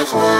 Bye.